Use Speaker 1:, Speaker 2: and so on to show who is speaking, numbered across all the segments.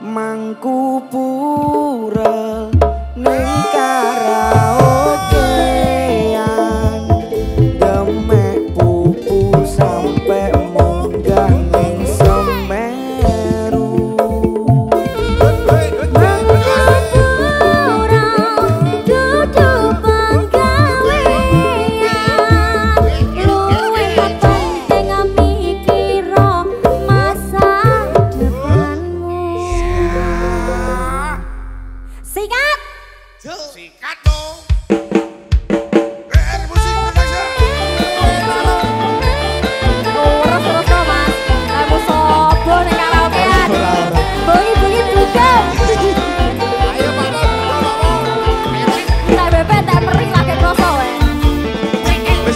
Speaker 1: mangku pura ning karaokean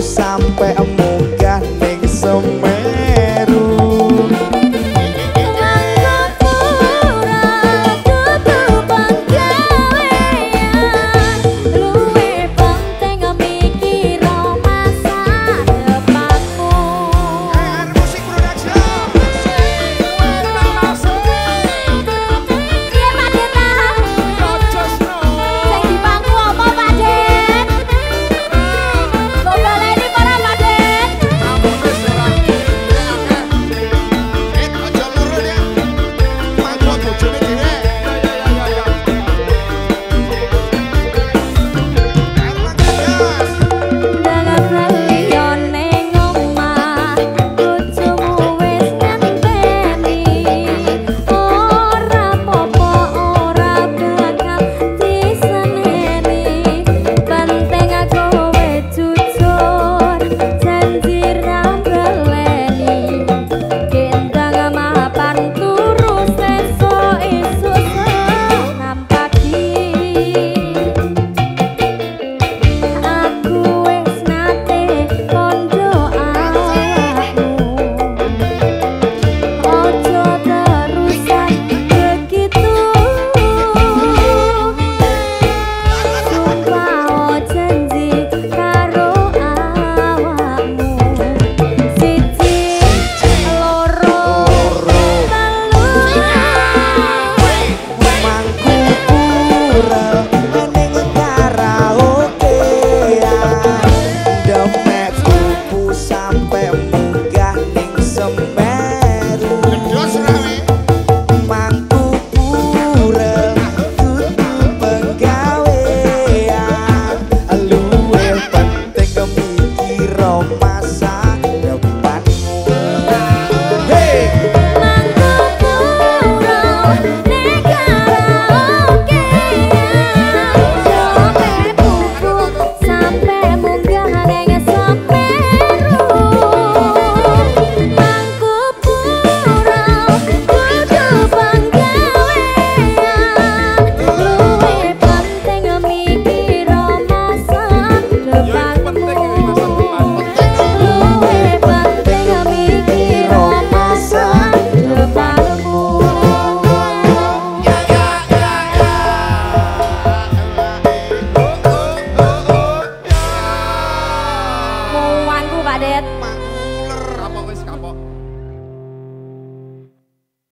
Speaker 1: sampai Hey,